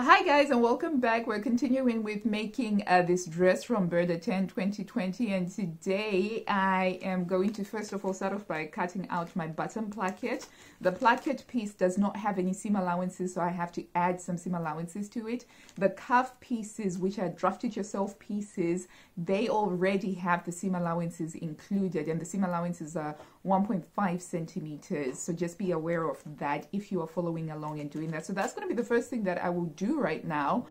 Hi guys and welcome back. We're continuing with making uh, this dress from Burda 10 2020 and today I am going to first of all start off by cutting out my button placket. The placket piece does not have any seam allowances so I have to add some seam allowances to it. The cuff pieces which are drafted yourself pieces they already have the seam allowances included and the seam allowances are 1.5 centimeters so just be aware of that if you are following along and doing that. So that's going to be the first thing that I will do right now.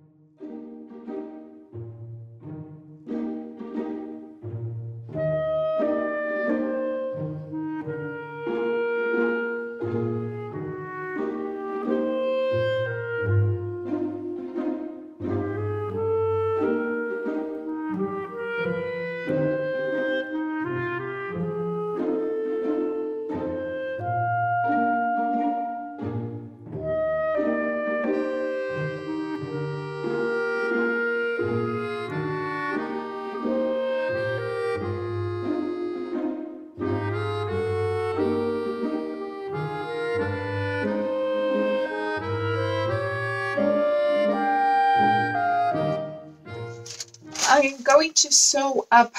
I'm going to sew up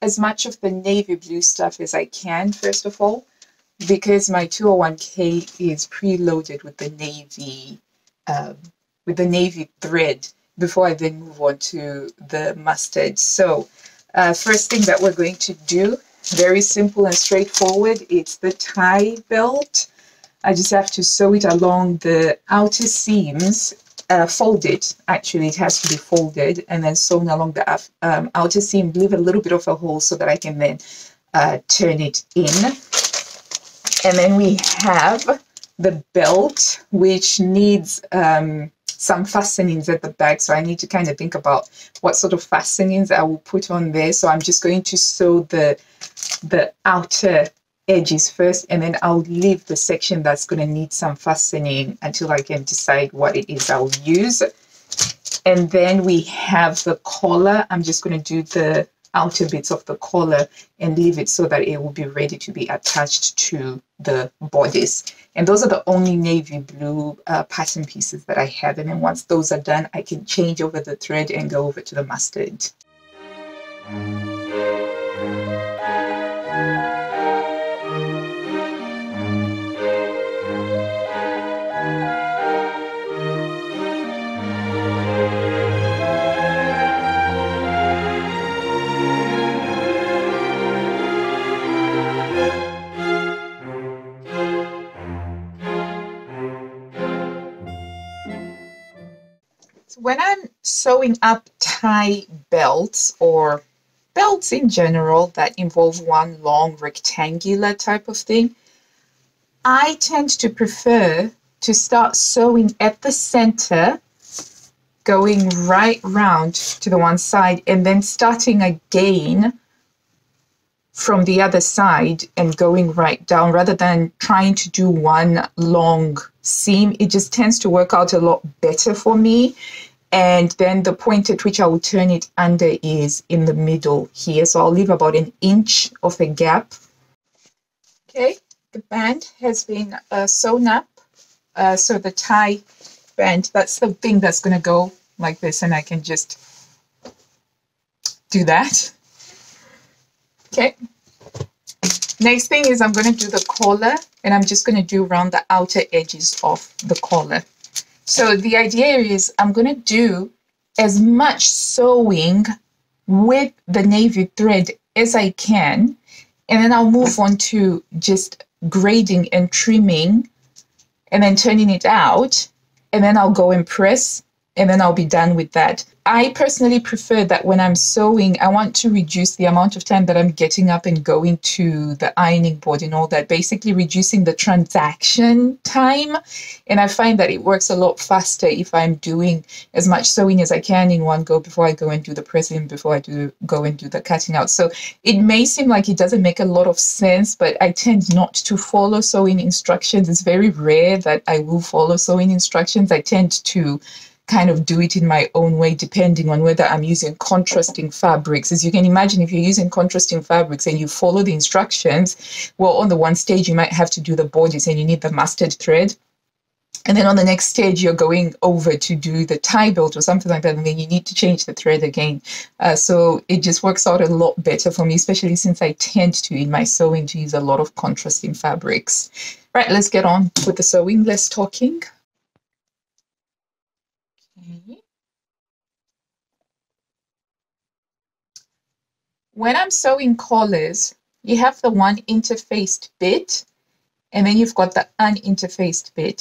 as much of the navy blue stuff as I can, first of all, because my 201K is preloaded with the navy, um, with the navy thread before I then move on to the mustard. So uh, first thing that we're going to do, very simple and straightforward, it's the tie belt. I just have to sew it along the outer seams uh, folded. Actually, it has to be folded and then sewn along the um, outer seam. Leave a little bit of a hole so that I can then uh, turn it in. And then we have the belt, which needs um, some fastenings at the back. So I need to kind of think about what sort of fastenings I will put on there. So I'm just going to sew the the outer edges first and then I'll leave the section that's going to need some fastening until I can decide what it is I'll use. And then we have the collar. I'm just going to do the outer bits of the collar and leave it so that it will be ready to be attached to the bodice. And those are the only navy blue uh, pattern pieces that I have. And then once those are done, I can change over the thread and go over to the mustard. When I'm sewing up tie belts or belts in general that involve one long rectangular type of thing, I tend to prefer to start sewing at the center, going right round to the one side, and then starting again from the other side and going right down rather than trying to do one long seam. It just tends to work out a lot better for me and then the point at which I will turn it under is in the middle here. So I'll leave about an inch of a gap. Okay, the band has been uh, sewn up. Uh, so the tie band, that's the thing that's going to go like this and I can just do that. Okay. Next thing is I'm going to do the collar and I'm just going to do around the outer edges of the collar. So the idea is I'm going to do as much sewing with the navy thread as I can. And then I'll move on to just grading and trimming and then turning it out. And then I'll go and press and then I'll be done with that. I personally prefer that when I'm sewing, I want to reduce the amount of time that I'm getting up and going to the ironing board and all that, basically reducing the transaction time. And I find that it works a lot faster if I'm doing as much sewing as I can in one go before I go and do the pressing, before I do go and do the cutting out. So it may seem like it doesn't make a lot of sense, but I tend not to follow sewing instructions. It's very rare that I will follow sewing instructions. I tend to kind of do it in my own way depending on whether I'm using contrasting fabrics. As you can imagine, if you're using contrasting fabrics and you follow the instructions, well, on the one stage, you might have to do the bodice and you need the mustard thread. and then on the next stage you're going over to do the tie belt or something like that and then you need to change the thread again uh, so it just works out a lot better for me especially since i tend to in my sewing to use a lot of contrasting fabrics right let's get on with the sewing less talking when i'm sewing collars you have the one interfaced bit and then you've got the uninterfaced bit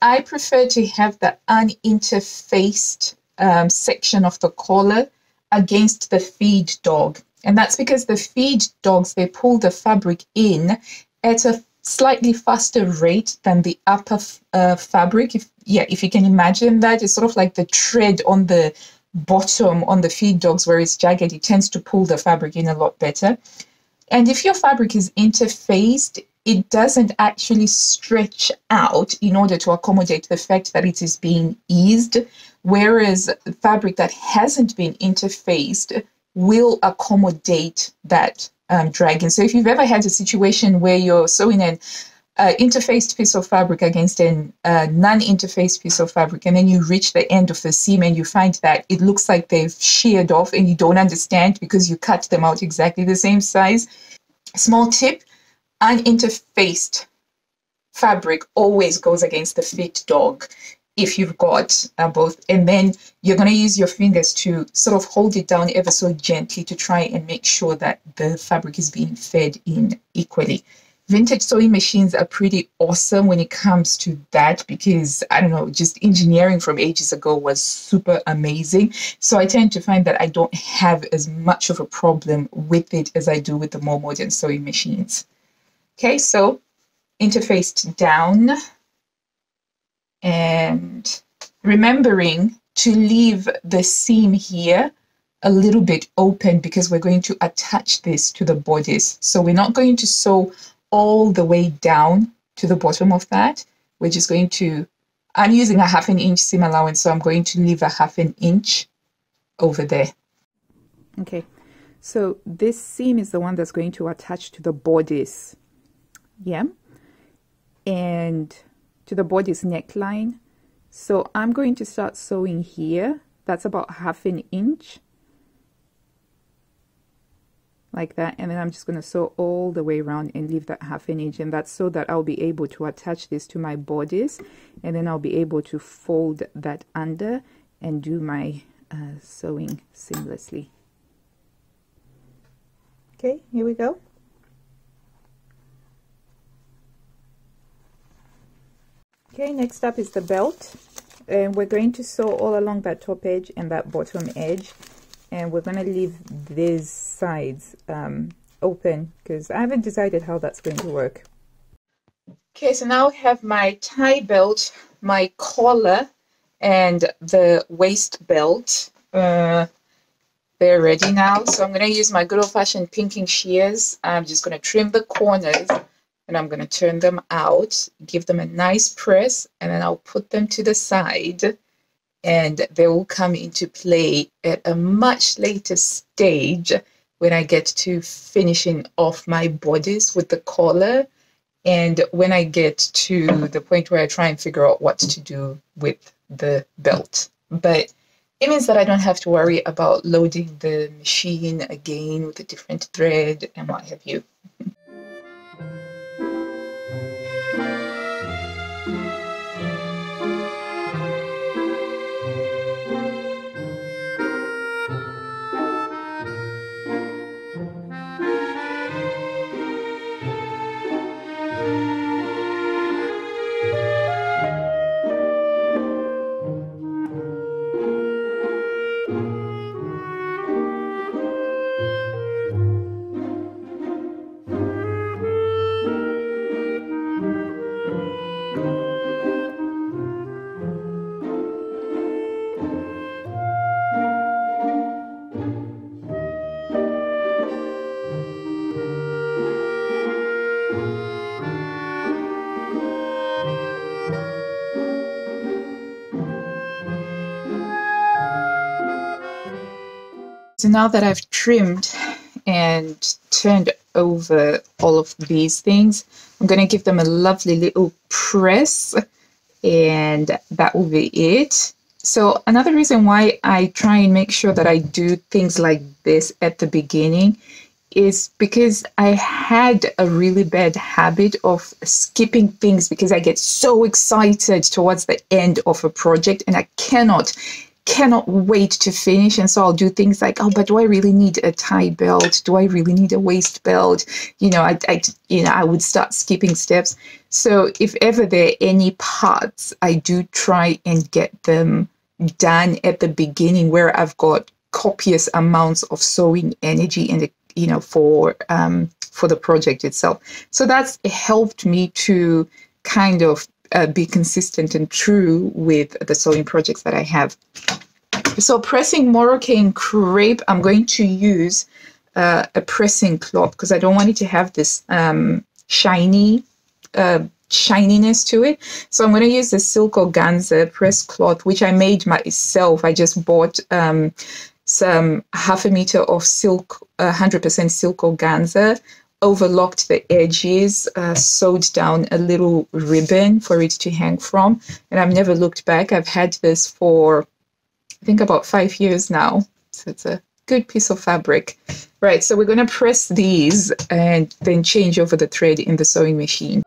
I prefer to have the uninterfaced um, section of the collar against the feed dog. And that's because the feed dogs, they pull the fabric in at a slightly faster rate than the upper uh, fabric. If, yeah, if you can imagine that, it's sort of like the tread on the bottom on the feed dogs where it's jagged, it tends to pull the fabric in a lot better. And if your fabric is interfaced, it doesn't actually stretch out in order to accommodate the fact that it is being eased, whereas fabric that hasn't been interfaced will accommodate that um, dragging. So if you've ever had a situation where you're sewing an uh, interfaced piece of fabric against a uh, non-interfaced piece of fabric and then you reach the end of the seam and you find that it looks like they've sheared off and you don't understand because you cut them out exactly the same size small tip uninterfaced fabric always goes against the feed dog if you've got uh, both. And then you're going to use your fingers to sort of hold it down ever so gently to try and make sure that the fabric is being fed in equally. Vintage sewing machines are pretty awesome when it comes to that because I don't know, just engineering from ages ago was super amazing. So I tend to find that I don't have as much of a problem with it as I do with the more modern sewing machines. Okay, so interfaced down and remembering to leave the seam here a little bit open because we're going to attach this to the bodice. So we're not going to sew all the way down to the bottom of that. We're just going to, I'm using a half an inch seam allowance, so I'm going to leave a half an inch over there. Okay, so this seam is the one that's going to attach to the bodice. Yeah. And to the bodice neckline. So I'm going to start sewing here. That's about half an inch like that and then I'm just going to sew all the way around and leave that half an inch and that's so that I'll be able to attach this to my bodice and then I'll be able to fold that under and do my uh, sewing seamlessly okay here we go Okay, next up is the belt. And we're going to sew all along that top edge and that bottom edge. And we're going to leave these sides um, open because I haven't decided how that's going to work. Okay, so now I have my tie belt, my collar, and the waist belt. Uh, they're ready now. So I'm going to use my good old-fashioned pinking shears. I'm just going to trim the corners and I'm going to turn them out, give them a nice press, and then I'll put them to the side and they will come into play at a much later stage when I get to finishing off my bodice with the collar and when I get to the point where I try and figure out what to do with the belt. But it means that I don't have to worry about loading the machine again with a different thread and what have you. So now that I've trimmed and turned over all of these things, I'm going to give them a lovely little press and that will be it. So another reason why I try and make sure that I do things like this at the beginning is because I had a really bad habit of skipping things because I get so excited towards the end of a project and I cannot cannot wait to finish. And so I'll do things like oh but do I really need a tie belt? Do I really need a waist belt? You know I, I you know I would start skipping steps. So if ever there are any parts I do try and get them done at the beginning where I've got copious amounts of sewing energy and you know for um, for the project itself. So that's helped me to kind of uh, be consistent and true with the sewing projects that I have. So pressing Moroccan crepe, I'm going to use uh, a pressing cloth because I don't want it to have this um, shiny uh, shininess to it. So I'm going to use the silk organza press cloth, which I made myself. I just bought um, some half a meter of silk, 100% silk organza, overlocked the edges, uh, sewed down a little ribbon for it to hang from. And I've never looked back. I've had this for, I think, about five years now. So it's a good piece of fabric. Right, so we're going to press these and then change over the thread in the sewing machine.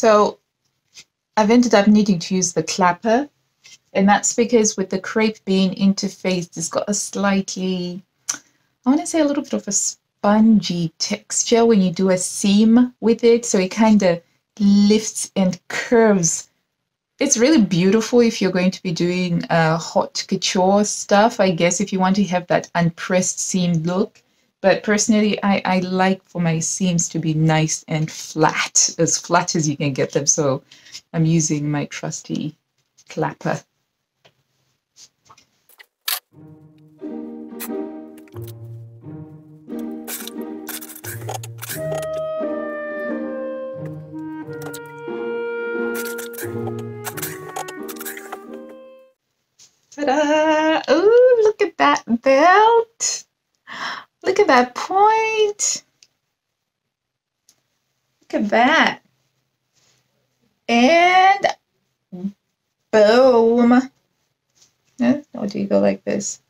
So I've ended up needing to use the clapper and that's because with the crepe being interfaced, it's got a slightly, I want to say a little bit of a spongy texture when you do a seam with it. So it kind of lifts and curves. It's really beautiful if you're going to be doing uh, haute couture stuff. I guess if you want to have that unpressed seam look, but personally, I, I like for my seams to be nice and flat, as flat as you can get them. So I'm using my trusty clapper. Ta-da! Oh, look at that belt! Look at that point. Look at that. And boom. Or do you go like this?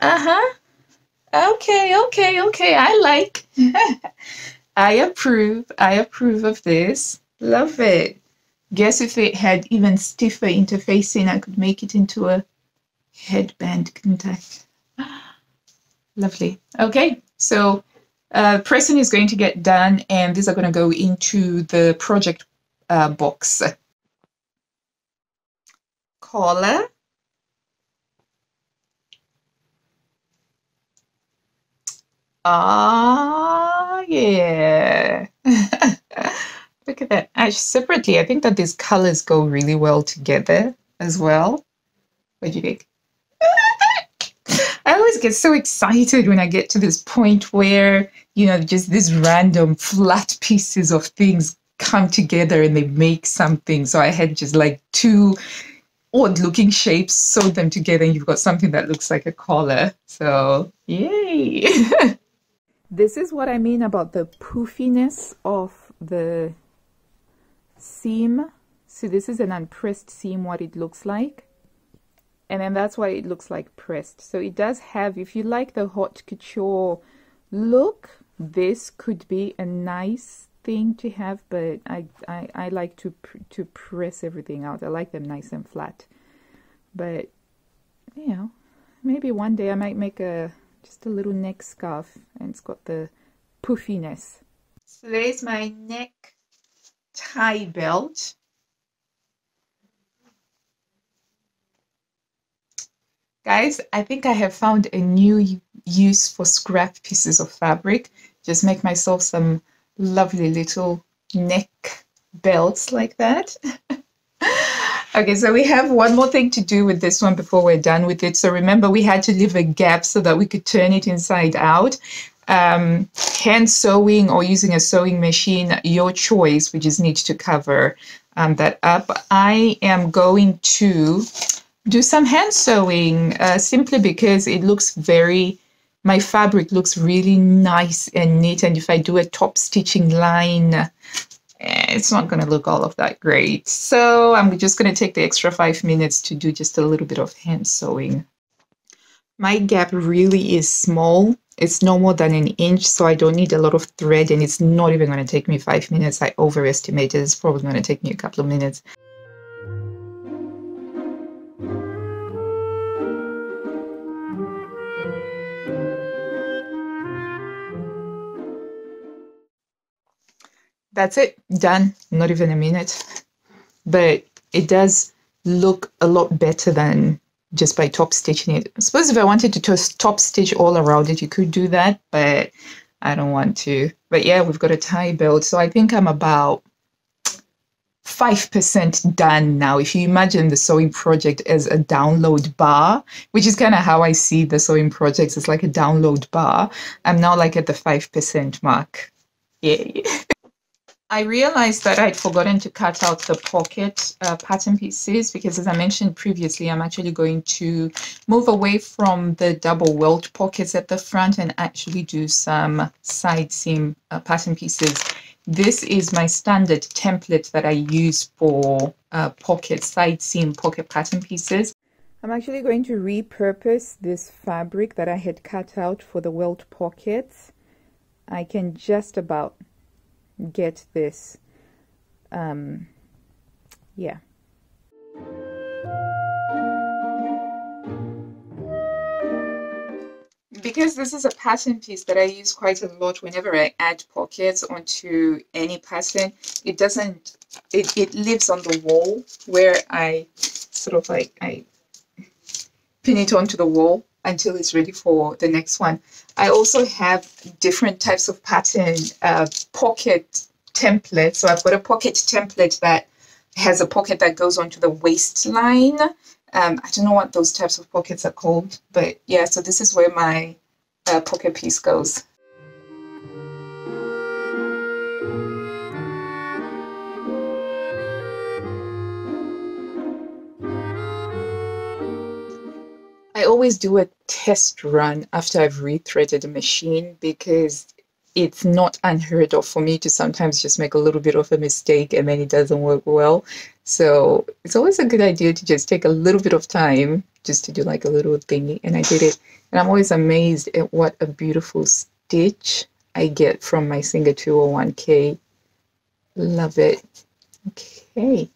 Uh-huh. Okay, okay, okay. I like. I approve. I approve of this. Love it. Guess if it had even stiffer interfacing, I could make it into a headband, couldn't I? Lovely. Okay, so uh, pressing is going to get done and these are going to go into the project uh, box. Collar. Ah, yeah. Look at that. Actually, separately, I think that these colors go really well together as well. What do you think? I always get so excited when I get to this point where, you know, just these random flat pieces of things come together and they make something. So I had just like two odd looking shapes, sewed them together, and you've got something that looks like a collar. So, yay! this is what I mean about the poofiness of the seam. So this is an unpressed seam, what it looks like and then that's why it looks like pressed. So it does have if you like the haute couture look this could be a nice thing to have but I, I, I like to to press everything out. I like them nice and flat. But you know maybe one day I might make a just a little neck scarf and it's got the poofiness so there's my neck tie belt Guys, I think I have found a new use for scrap pieces of fabric. Just make myself some lovely little neck belts like that. okay, so we have one more thing to do with this one before we're done with it. So remember, we had to leave a gap so that we could turn it inside out. um, hand sewing or using a sewing machine, your choice. We just need to cover um, that up. I am going to do some hand sewing uh, simply because it looks very, my fabric looks really nice and neat. And if I do a top stitching line, eh, it's not going to look all of that great. So I'm just going to take the extra five minutes to do just a little bit of hand sewing. My gap really is small it's no more than an inch, so I don't need a lot of thread and it's not even going to take me five minutes. I overestimated. It's probably going to take me a couple of minutes. That's it, done, not even a minute. But it does look a lot better than just by top stitching it. I suppose if I wanted to just top stitch all around it, you could do that, but I don't want to. But yeah, we've got a tie belt. So I think I'm about 5% done now. If you imagine the sewing project as a download bar, which is kind of how I see the sewing projects, it's like a download bar. I'm now like at the 5% mark. Yeah. I realized that I'd forgotten to cut out the pocket uh, pattern pieces because as I mentioned previously, I'm actually going to move away from the double welt pockets at the front and actually do some side seam uh, pattern pieces. This is my standard template that I use for uh, pocket side seam pocket pattern pieces. I'm actually going to repurpose this fabric that I had cut out for the welt pockets. I can just about get this. Um, yeah. Because this is a pattern piece that I use quite a lot whenever I add pockets onto any pattern, it doesn't, it, it lives on the wall where I sort of like, I pin it onto the wall until it's ready for the next one. I also have different types of pattern uh, pocket templates. So I've got a pocket template that has a pocket that goes onto the waistline. Um, I don't know what those types of pockets are called, but yeah, so this is where my uh, pocket piece goes. I always do a test run after I've rethreaded a machine because it's not unheard of for me to sometimes just make a little bit of a mistake and then it doesn't work well. So it's always a good idea to just take a little bit of time just to do like a little thingy. And I did it. And I'm always amazed at what a beautiful stitch I get from my Singer 201K. Love it. Okay.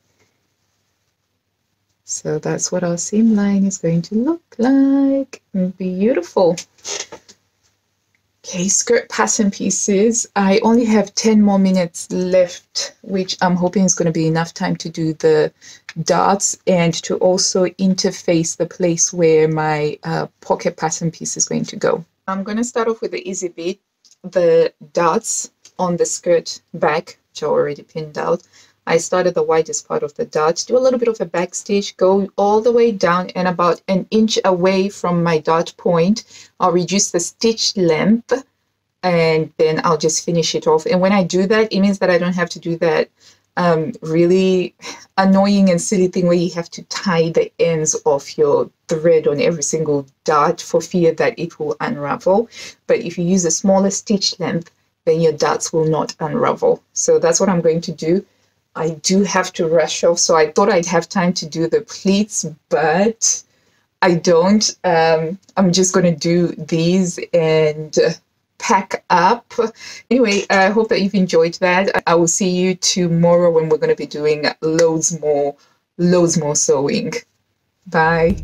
So that's what our seam line is going to look like. Beautiful. Okay, skirt pattern pieces. I only have 10 more minutes left, which I'm hoping is going to be enough time to do the darts and to also interface the place where my uh, pocket pattern piece is going to go. I'm going to start off with the easy bit, the darts on the skirt back, which are already pinned out. I started the widest part of the dart, do a little bit of a back stitch, go all the way down and about an inch away from my dart point. I'll reduce the stitch length and then I'll just finish it off. And when I do that, it means that I don't have to do that um, really annoying and silly thing where you have to tie the ends of your thread on every single dart for fear that it will unravel. But if you use a smaller stitch length, then your darts will not unravel. So that's what I'm going to do. I do have to rush off, so I thought I'd have time to do the pleats, but I don't. Um, I'm just going to do these and pack up. Anyway, I hope that you've enjoyed that. I will see you tomorrow when we're going to be doing loads more, loads more sewing. Bye.